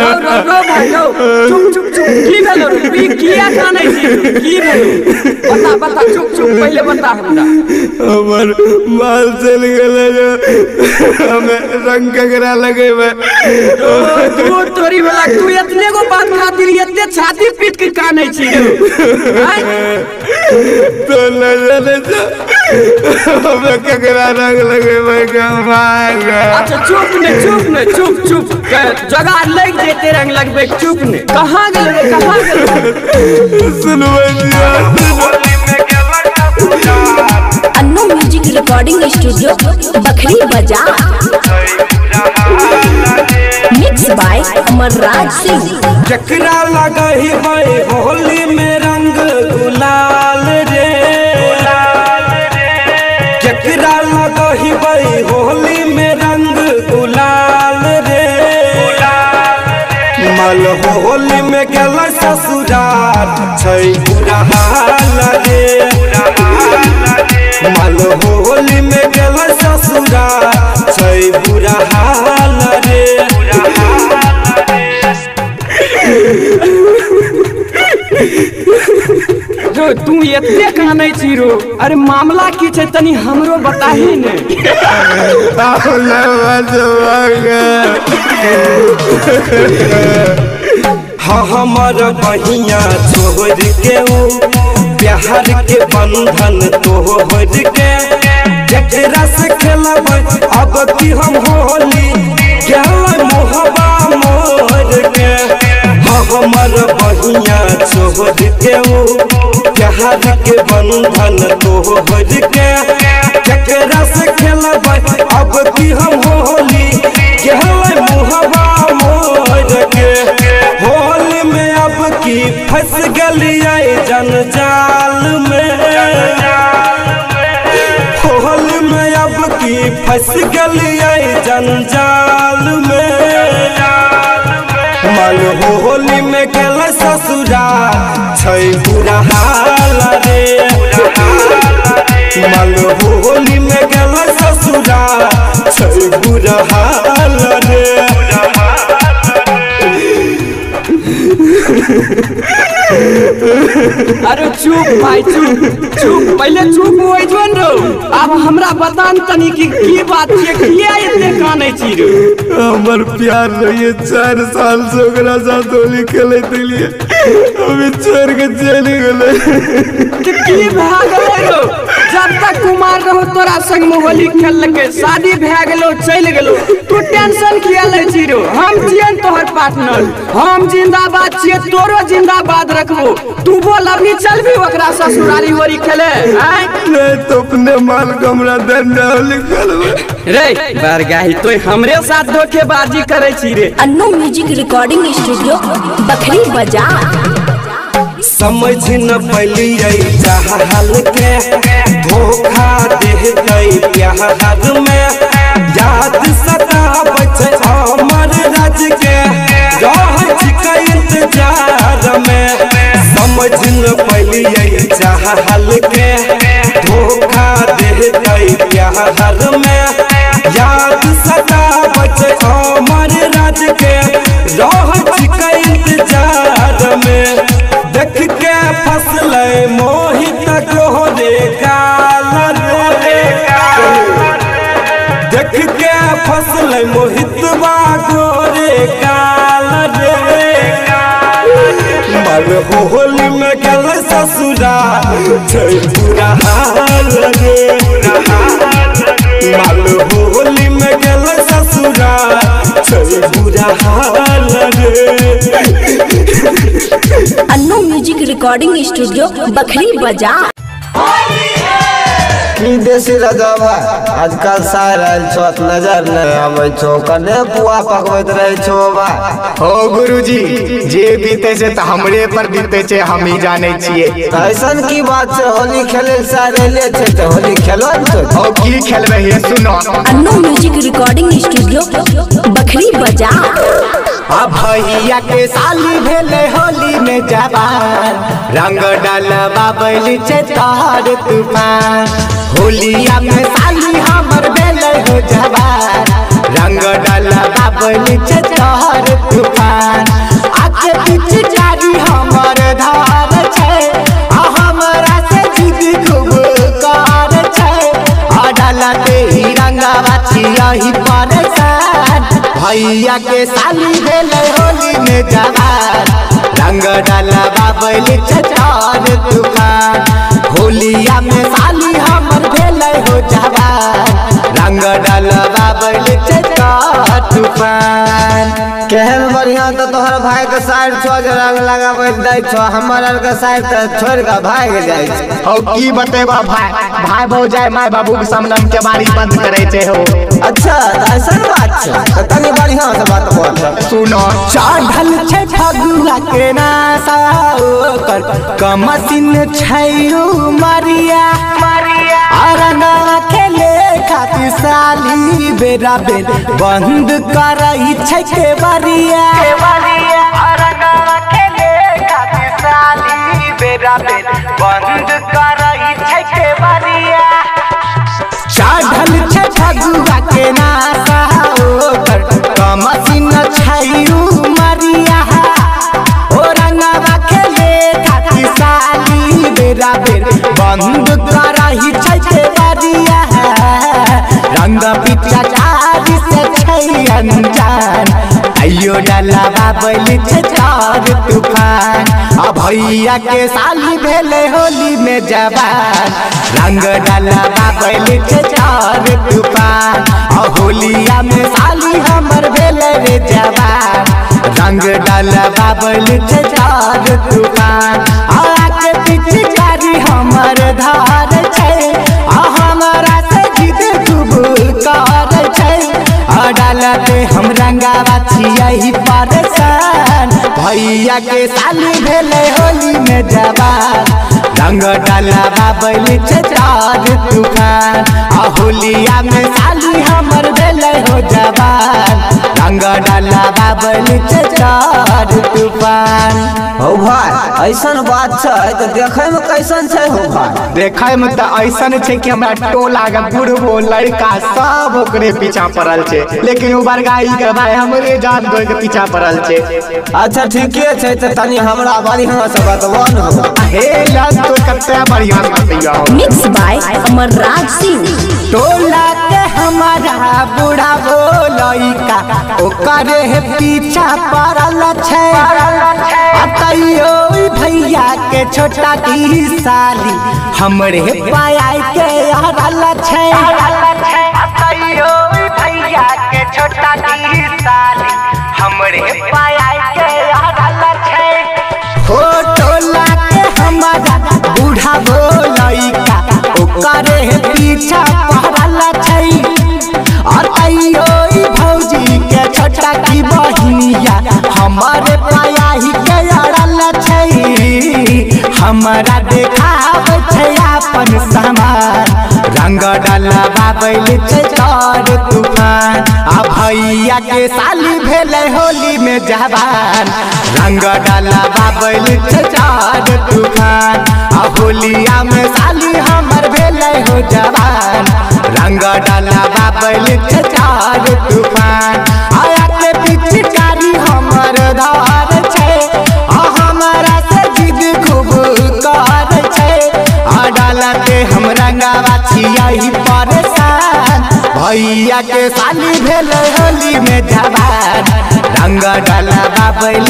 रो रो रो भाई रो चुप चुप चुप। की भेलो रे? किया कानै छी की भेलो? बता बता चुप चुप। पहले बता हमरा। हमर माल चल गेले जो हमें रंग ककरा लगे तू तोरी वाला तू इतने को बात खातिर इतने छाती पीट के कानै छी तो लगे अच्छा चुप ने चुप ने चुप। चुप जगह लग जेते रंग लगबे चुप ने कहाँ गेल रे कहाँ गेल Annu music recording studio Bakhri Bazar. Mix by Amarraj Singh. जकरा लगही भाई होली ससुराल छै बुरा हाल रे मल होली में गेल ससुराल छै बुरा हाल रे जो तू इतने कानै छी रो अरे मामला की छै तनी हमरो बताही ने। हाँ हमर बहिया छोड़ के प्यार के बंधन तोड़ के जकरा से खेलब, अब की हम होली मोहबा मोर के हाँ हमर बहिया छोड़ के प्यार के बंधन तोड़ के जकरा से खेलब, अब की हम होली फंस गलिए जंजाल में। होली में अब की फंस गलिए जंजाल में। मन होली में गल ससुराल छै रे। मन होली में गल ससुराल छै अरे चुप भाई चुप चुप। पहले चुप होई जोन रो अब हमरा बतान तनी की की बात छै किया इतने काने छी रे? हमर प्यार रहिए चार साल से ओकरा साथ होली खेले दिलिए अभी छोड़ के चली गेले। कि की भाग गेलै रो? जब तक कुमार रहो तोरा संग में होली खेललकै शादी भए गेलो चलि गेलो। तू टेंशन किया लै छी रो हम छियै न तोहर पार्टनर। हम जिंदाबाद छियै तोरो जिंदाबाद रखबो। तू बोल अभी चलबी ओकरा ससुरारी होली खेले नहीं तो अपने माल को हमरा दंडा होली खेलबे रे बरगाही तोय हमरे साथ धोखेबाजी करे छी रे। Annu music recording studio Bakhri Bazar. समझ न पलिए जहाल के धोखा देते प्यार में याद सताबत अमर राज के इंतज़ार में समझ न पलिए जहाल के धोखा देते प्यार में याद सताबत होली में गल ससुरा हाल में गल ससुरा म्यूज़िक रिकॉर्डिंग स्टूडियो बखरी बाज़ार। की देसी रजब आजकल सार आयल छो नज़र नहीं आवे छो। कने पुआ पकबैत रहे छो बा हो गुरुजी जे बीते से तो हमरे पर बीते छे हम ही जाने छिए ऐसन की बात छै? होली खेले ले सार एले छै त होली खेलो हो की खेलबे हे सुनो। Annu music recording studio Bakhri Bazar. आ भैया के साली भेले होली में जवान। रंग डाल बाबली छे तार तूफ़ान। होलिया में साली हमर भेलै हो रंग डाला बाबल तोहर तूफ़ान। आके पिचकारी हमर धार छै, आ हमरा से खूब कर छै। आ डाला ही भैया के साली भेलै होली में जवान रंग डाला बाबल तोहर तूफ़ान। होलिया में साली तोहर तूफ़ान। केहन बढ़िया तो तोहर भाई के साइड छो जे रंग लगाबै दै छो हमर आर के साइड त छोड़ के भाग जाइ छै। हो की बतेबा भाई भाई भौजाई माय बाबू के सामने के बारी बंद करे छै हो। अच्छा त ऐसन बात छै त तनी बढ़िया से बात बोल। सुनो चढ़ल छै फगुआ के नासा ओकर कमसिन छै मरिया। अरना खेले खातिर साली बेरा बेर। बंद करई छै के बरिया अरना खेले खातिर साली बेरा। बंद करई छै के बरिया चढ़ल छै फगुआ के नासा ओकर कमसिन छैयू मरिया ओ रंगवा खेले खातिर साली बेरा बेर। बंद करही छै के से आइयो डाला बाबल छै तूफ़ान। आ भैया के साली भेले होली में जवान। रंग डाला बाबल छै तार तूफ़ान। आ होलिया में साली हमर भेले रे जवान। रंग डाला बाबल छै तार तूफ़ान। आ के पिचकारी हमर धार छै। आ हमरा आ डालते हम रंगावा छियै परेशान भैया के साली भेले होली में जवान। रंग डाला बाबल तार तूफ़ान। आ होलिया में साली हमर भेले हो जवान। रंग डाला बाबल तार तूफ़ान। हो भाई ऐसन बात छै त देखे में कैसन छै हो भाई? देखे में तो ऐसन छै कि हमरा टोला के बुढ़बो लड़का सब ओकरे पीछा पड़ल छै लेकिन उ बरगाई के भाई हमरे जान दो के पीछा पड़ल छै। अच्छा ठीके छै त तनी हमरा बढ़िया से बतबो न हो। हे लग तो कते बढ़िया से मिक्स बाय अमरराज सिंह। टोला के हमारा बूढ़ा वो लड़का, ओकरे पीछा पड़ल छै। अतैयो भैया के छोटा की साली हमरे पाया के हरल छै। अतैयो भैया के छोटा की साली हमरे पाया हमरा देखाब छै अपन सामान। रंग डाला बाबैल छै तूफ़ान। आ भैया के साली भेले होली में जवान। रंग डाला बाबैल छै तूफ़ान। आ होलिया में साली हमर भेले हो जवान। रंग डाला बाबैल छै तूफ़ान। आया के पिचकारी हमर धार भैया के साली भेल होली में जवान। बाबैल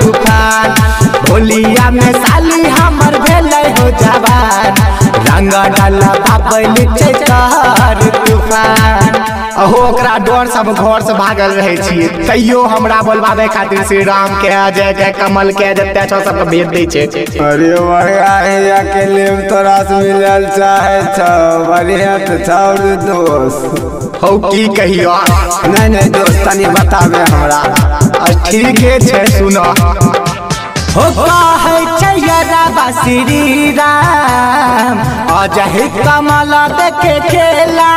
तूफ़ान में साली हमर भेले हो जवान। रंग डाला बाबैल तूफ़ान अहो, ओकरा डर सब घर से भागल रहे तैयो हमरा बोलबाबे खातिर श्री राम के जय जय कमल के जते छो सबके भेज दै छै। अरे बढ़िया है अकेले में तोरा से मिलल चाहे छो। बढ़िया तो छौ दोस्त। हो की कहियो। नहीं नहीं दोस्त तनी बताबे हमरा। आ ठीके छै सुनो। हो कहै छै राबा श्री राम अजहि कमल देखे खेला।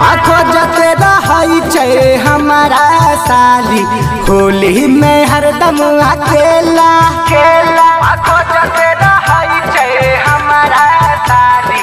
आ खोजते रहै छै हमारा साली। होली में हरदम अकेला। खेला आ खोजते रहै छै हमारा साली।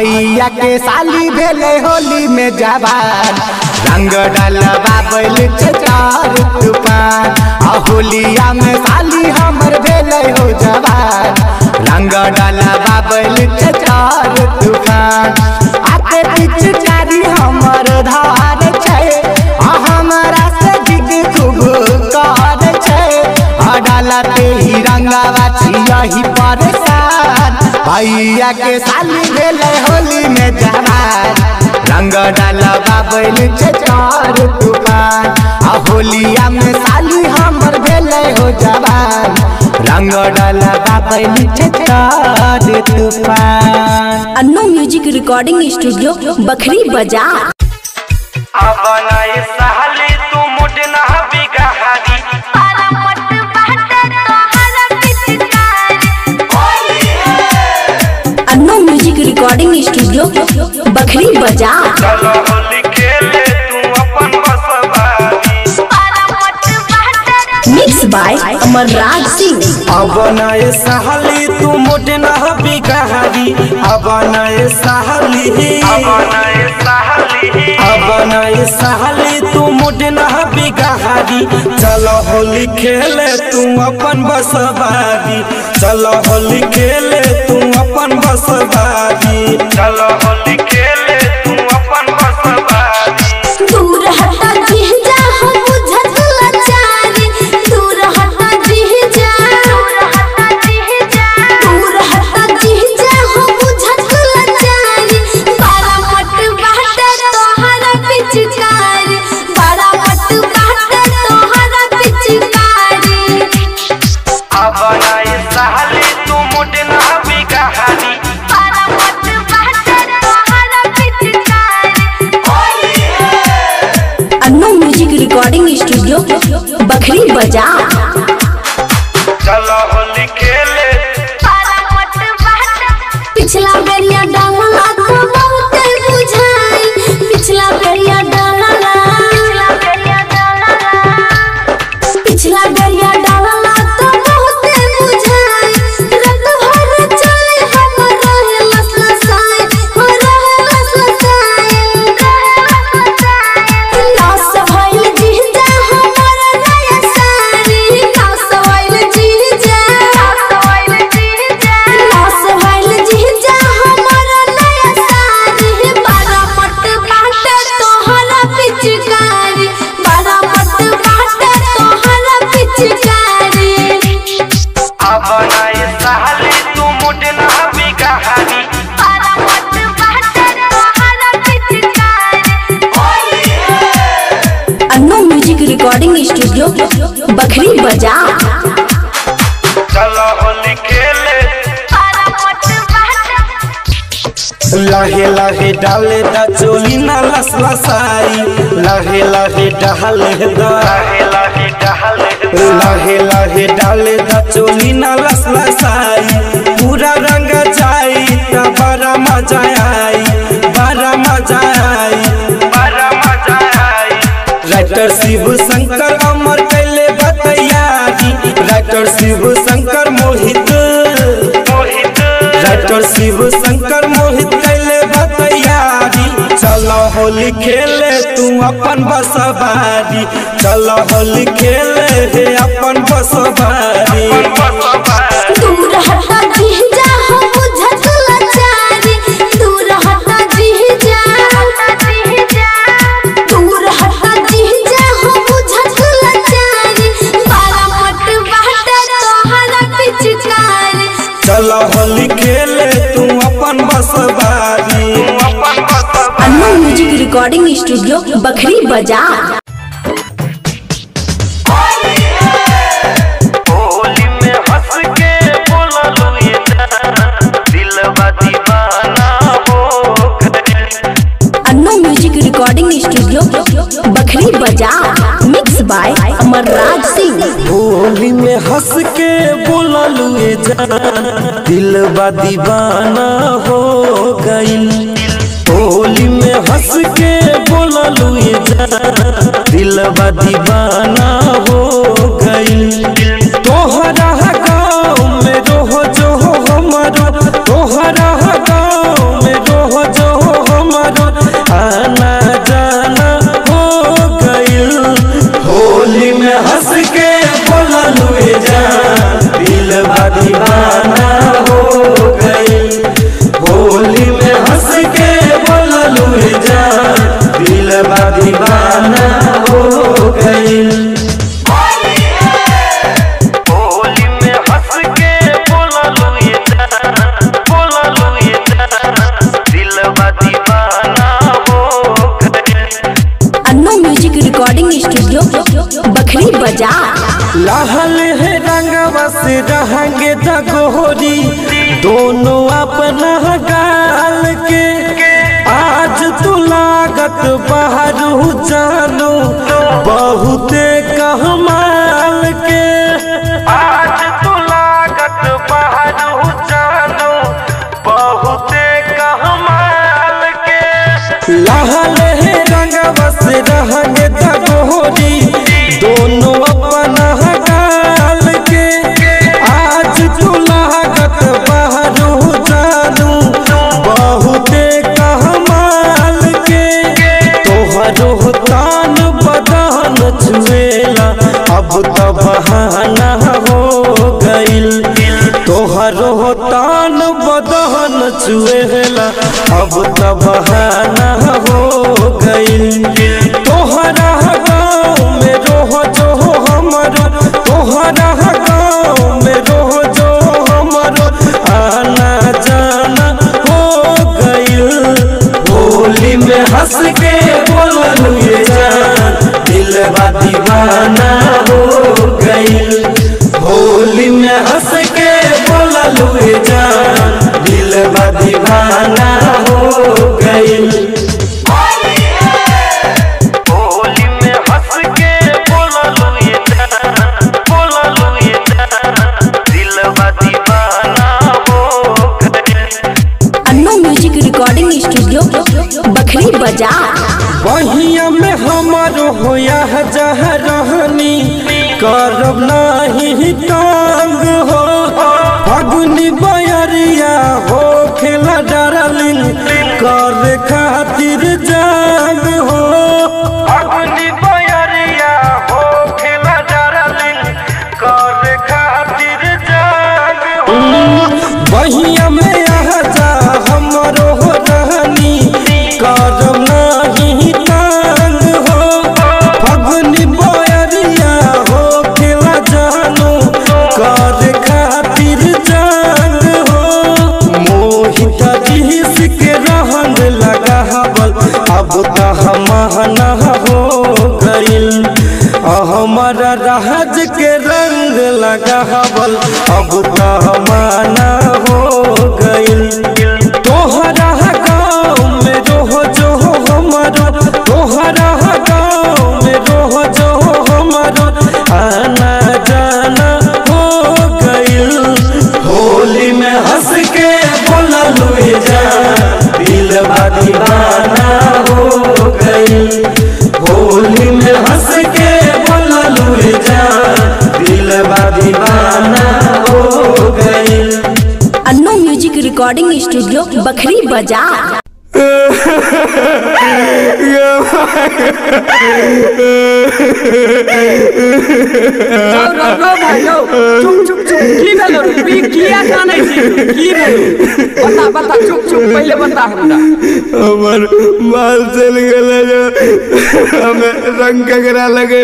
भैया के साली भेले होली में जवान। रंग डाला बैल के चार होलिया में साली हमर भेले हो जवान। रंग डाला बैल के चार छै। छै। ही रंगावा छियही परेशान भैया के साली भेले होली में जवान रंग डाला बाबैल छै चार तूफ़ान। आ होलिया में साली हमर भेले हो जवान। रंग डाला बाबैल छै चार तूफ़ान। Annu music recording studio Bakhri Bazar. Recording studio Bakhri बाज़ार चलो होली खेले तू अपन बसवारी मिक्स बाय अमरराज सिंह अब नए सहली तू मोटे न बिगहारी अब नए सहली। अब नए साली चलो होली खेले तू अपन बसवारी चलो होली खेले तू अपन बसवारी चलो होली बखरी बजा। चलो। बखरी बजा। बारा लहे लहे डाले दा चोली ना लस लसाई लहे लहे डाले दा। लहे लहे डाले दा। चोली ना लस लसाई पूरा रंग जाई, ता बड़ा मज़ा आई। बड़ा मज़ा आई। बड़ा मज़ा आई। Writer Shiv Shankar Amar writer Shiv Shankar Mohit. Mohit. Writer Shiv Shankar Mohit कैले बतैयारी। चलो होली खेले तू अपन बसवारी चलो होली खेले हे अपन बसवारी दूर हटा रिकॉर्डिंग स्टूडियो बखरी बाज़ार हो music recording studio Bakhri Bazar mix by Amarraj Singh Holi में हंस के बोललू ए जान दिल बा दीवाना हो गइल होली में हंस के बोल दिलवा दीवाना हो गई। तोहरा गाँव दोनों अपना के। आज तू लागत जानू। बहुते कहमाल के। तोहरो तान छुएला। अब तो बहाना हो गइल। तोहरो तान बदन छुएला। अब तो बहाना हो गइल। बहिया में हमारो होया जहाँ करब नाही तंग हो। फगुनी बयरिया हो खेला डरलिन, कर खातिर जाग हो। फगुनी तो हो गइल। हमर राज के रंग लगावल। अब तो हमाना हो गई तोहरा रिकॉर्डिंग स्टूडियो बखरी बाज़ार रो रो रो भाई रो चुप चुप चुप की भेलो रे किया कानै छी की भेलो बता बता चुप चुप पहले बता हमरा हमर माल चल गेले जो। हमें रंग ककरा लगे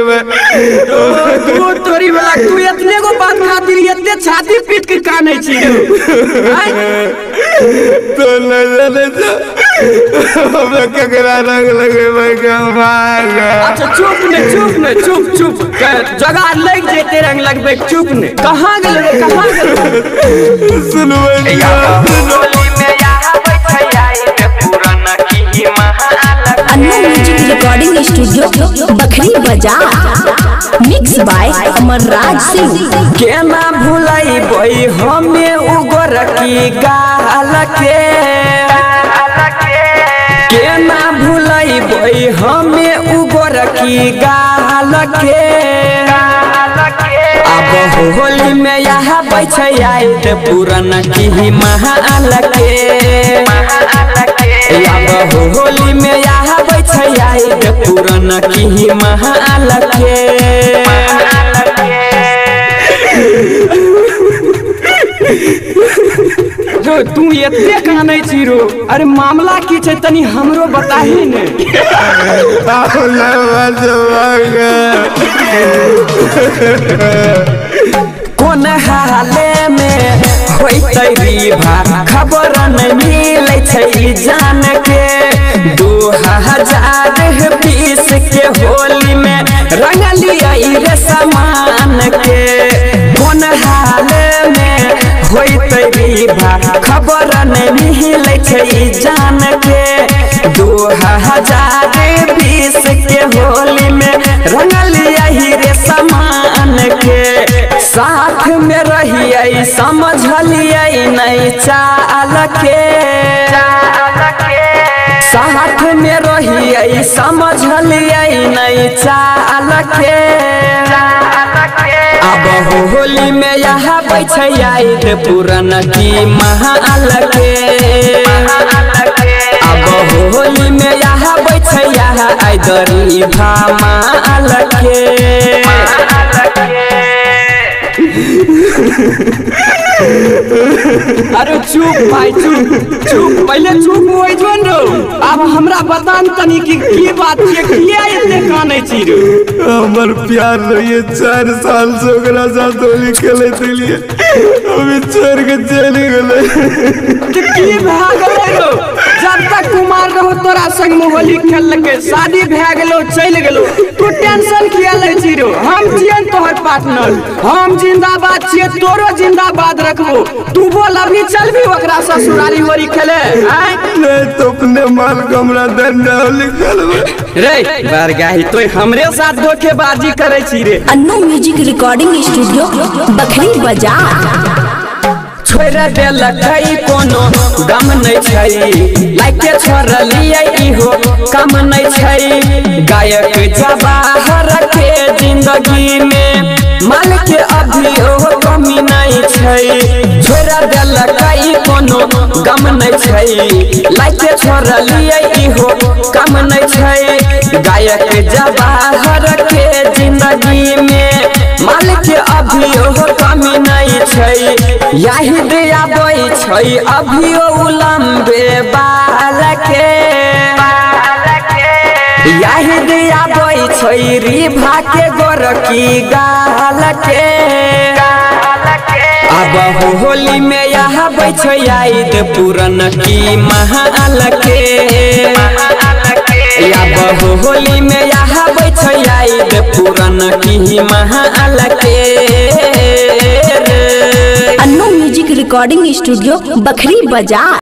तू तोरी वाला तू इतने को बात खातिर इतने छाती पीट के कानै छी। आय। तो न जाने जो हमें रंग लगे भाग अच्छा चुप ने चुप ने चुप चुप। जगह लग जेते रंग लगबे चुप ने। कहाँ गेल रे कहाँ गेल सुनबै Annu music recording studio Bakhri Bazar mix by Amar Raj Singh. केना भुलाई बई हमें उगर की गाल के बई हमें उगर की गाल के। अब होली में यहाँ बैठे आई ते पूरन की महाल के। अब होली में यहाँ बैठे आई ते पूरन की महाल के। जो तू एते कानै छी रो अरे मामला की छै तनी हमरो बताही ने। कोन हाले में होइतै रिभा खबर नहीं मिलै छै जान के दू हज़ार बीस के होली में रंगलियै रे समान के कोन हाले में होइतै रिभा खबर नहीं मिलै जान के। दो हज़ार बीस के होली में रंगलियै रे समान के। साथ में रहिए समझलिए नहीं चाल के, चाल के साथ में रहिए समझलिए नहीं चाल के। अब होली में यहाँ बैठे पुरन की महाल के। अब होली में यहाँ बैठे यहाँ आई दरी भामाल के। अरे चुप भाई चुप चुप। पहले चुप हो जोन रो अब हमरा बतान तनी कि की बात छै किया एते कानै छी रो? हमर प्यार रहिए चार साल से ओकरा साथ होली खेले लिए अभी छोड़ के चली गेले। कि की भए गेलै रो जब तक कुमार रहो तोरा होली खेललकै शादी भए गेलो चलि गेलो। तू टेंशन किया लै छी रो हम छियै न तोहर पार्टनर। हम जिंदाबाद छियै तोरो जिंदाबाद रखबो। तू बोल अभी चलबी ओकरा ससुराली होली खेले। नहीं तो अपने माल कमरा दंडा होली खेलबे रे बरगाही तो हमरे साथ धोखेबाजी करे छी रे। Annu music recording studio Bakhri Bazar. छोड़ देलकै कोनो गम नहीं छै लाइके ई इहो कम नहीं छै गायक जवाहर के ज़िंदगी में माल के अभी ओ कमी नहीं छै। छोड़ देलकै कोनो गम नहीं छै। लाइके छोरा छोड़लिए इहो कम नहीं छै। गायक जवाहर के ज़िंदगी में माल के अभी ओ कमी नहीं छै। यही दिया बोई छै अभियो उलम्बे बाल के यही दिया बोई छै रिभा के गोरकी गाल के अब होली में यहाँ दे पूरन की महाल के अब होली में की महाल के Annu music recording studio Bakhri Bazar.